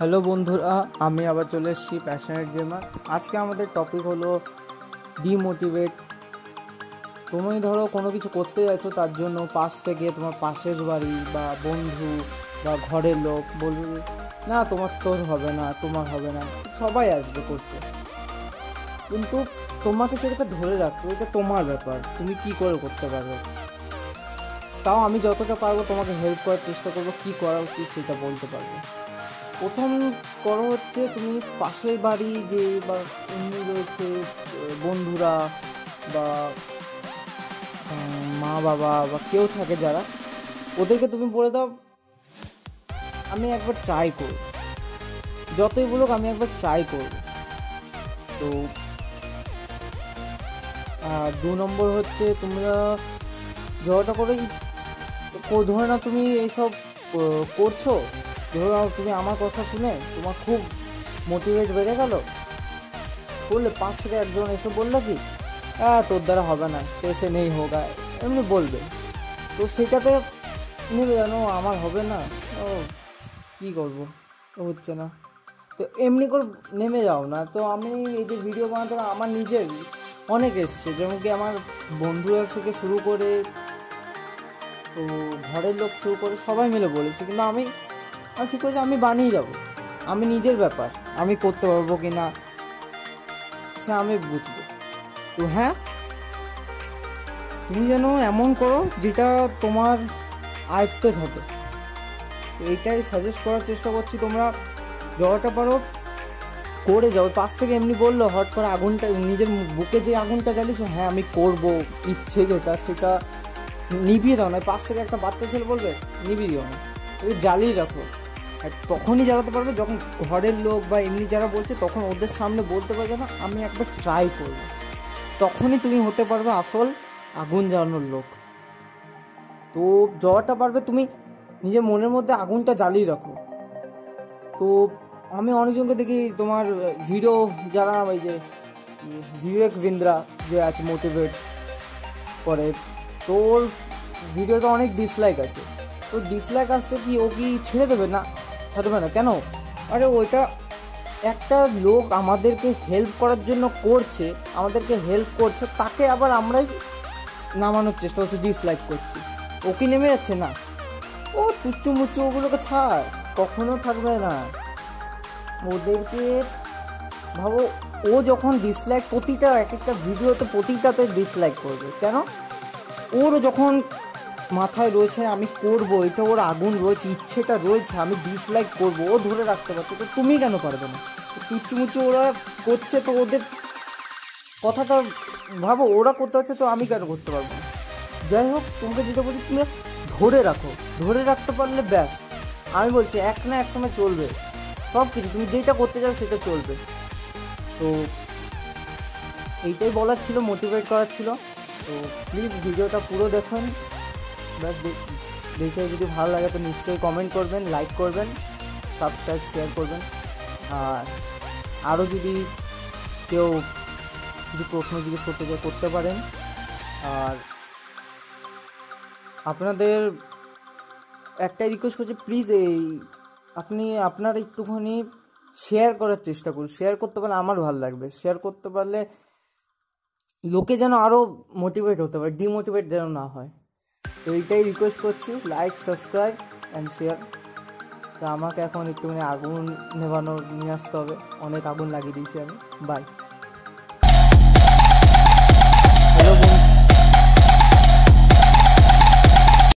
Hello বন্ধুরা, আমি আবার চলে এসেছি প্যাশনেট গেমার আজকে আমাদের টপিক হলো ডিমোটিভেট তুমি ধরো কোনো কিছু করতে যাচ্ছ, তার জন্য পাশ থেকে তোমার পাশের বাড়ি বা বন্ধু বা ঘরের লোক বলবে না, তোমার তোর হবে না, তোমার হবে না। সবাই আসবে করতে। কিন্তু তোমাকে সেটাকে ধরে রাখতে এটা তোমার ব্যাপার, তুমি কি করে করতে পারবে? তাও আমি যতটা পারব তোমাকে হেল্প করার চেষ্টা করব, কি করা উচিত সেটা বলতে পারব। প্রথম করো হচ্ছে তুমি পাশের বাড়ি যে বা এমনি রয়েছে বন্ধুরা বা মা বাবা বা কেউ থাকে যারা, ওদেরকে তুমি বলে দাও, আমি একবার ট্রাই করব। যতই বলুক আমি একবার ট্রাই করব। তো আর দু নম্বর হচ্ছে তোমরা জড়টা করে ধরে না তুমি এইসব করছ ধরো তুমি আমার কথা শুনে তোমার খুব মোটিভেট বেড়ে গেল? বললে পাঁচ থেকে একজন এসে বলল কি? হ্যাঁ তোর দ্বারা হবে না, এসে নেই হোগা এমনি বলবে। তো সেটাতে নেবে জানো আমার হবে না? ও, কী করব? হচ্ছে না। তো এমনি করে নেমে যাও না। তো আমি এই যে ভিডিও বানাতে আমার নিজের অনেক এসছে, যেমন কি আমার বন্ধুরা থেকে শুরু করে, তো ঘরের লোক শুরু করে সবাই মিলে বলেছে। কিন্তু আমি আমি ঠিক আছে আমি বানিয়ে যাব। আমি নিজের ব্যাপার। আমি করতে পারব কি না, সে আমি বুঝব। তো হ্যাঁ তুমি যেন এমন করো যেটা তোমার আয়ত্তে থাকে এইটাই সাজেস্ট করার চেষ্টা করছি তোমরা। যতটা পারো, করে যাও। পাশ থেকে এমনি বলল হট করে আগুনটা, নিজের বুকে যে আগুনটা জ্বালিয়েছো হ্যাঁ আমি করব, ইচ্ছে যেটা, সেটা নিভিয়ে দাও। না পাশ থেকে একটা বাচ্চা ছেলে বলবে, নিভিয়ে দিও না। জ্বালিয়ে রাখো। আর তখনই জ্বালাতে পারবে, যখন ঘরের লোক বা এমনি যারা বলছে, তখন ওদের সামনে বলতে পারবে না, আমি একবার ট্রাই করব। তখনই তুমি হতে পারবে আসল আগুন জ্বালানোর লোক। তো যতটা পারবে তুমি নিজের মনের মধ্যে আগুনটা জ্বালিয়ে রাখো। তো আমি অনেকজনকে দেখি, তোমার হিরো যারা ওই যে বিবেক বিন্দ্রা যে আছে মোটিভেট করে, তোর ভিডিওতে অনেক ডিসলাইক আছে। তো ডিসলাইক আসছে কি, ও কি ছেড়ে দেবে না? ছাড়বে না, কেন? আরে ওইটা একটা লোক আমাদেরকে হেল্প করার জন্য করছে, আমাদেরকে হেল্প করছে, তাকে আবার আমরাই নামানোর চেষ্টা করছি ডিসলাইক করছি। ও কি নেমে যাচ্ছে না? ও তুচ্ছু মুচ্ছু ওগুলোকে ছাড়, কখনো থাকবে না। ওদেরকে ভাবো, ও যখন ডিসলাইক প্রতিটা এক একটা ভিডিওতে প্রতিটাতে ডিসলাইক করবে, কেন? ওর যখন মাথায় রয়েছে, আমি করব, এটা ওর আগুন রয়েছে, ইচ্ছেটা রয়েছে, আমি ডিসলাইক করব, ও ধরে রাখতে পারছে, তো তুমি কেন পারবে না? তুচ্ছু মুচ্ছু ওরা করছে, তো ওদের কথাটা ভাবো, ওরা করতে হচ্ছে তো আমি কেন করতে পারব? না যাই হোক, তোমাকে যেটা বলছি তুমি ধরে রাখো, ধরে রাখতে পারলে ব্যাস। আমি বলছি, এক না এক সময় চলবে, সব কিছু, তুমি যেটা করতে চাও সেটা চলবে। তো এইটাই বলার ছিল মোটিভেট করার ছিল। তো প্লিজ ভিডিওটা পুরো দেখুন। ব্যাস দেখে যদি ভালো লাগে তো নিশ্চয়ই কমেন্ট করবেন লাইক করবেন সাবস্ক্রাইব শেয়ার করবেন। আর আরও যদি কেউ কিছু প্রশ্ন জিজ্ঞেস করতে চায়, করতে পারেন। আর আপনাদের একটাই রিকোয়েস্ট করছি প্লিজ এই আপনি, আপনার একটুখানি শেয়ার করার চেষ্টা করুন। শেয়ার করতে পারলে আমার ভালো লাগবে। শেয়ার করতে পারলে লোকে যেন আরও মোটিভেট হতে পারে ডিমোটিভেট যেন না হয়। এইটাই রিকোয়েস্ট করছি লাইক সাবস্ক্রাইব অ্যান্ড শেয়ার তো আমাকে এখন একটুখানি আগুন নেভানো, নিয়ে আসতে হবে। অনেক আগুন লাগিয়ে দিয়েছি আমি। বাই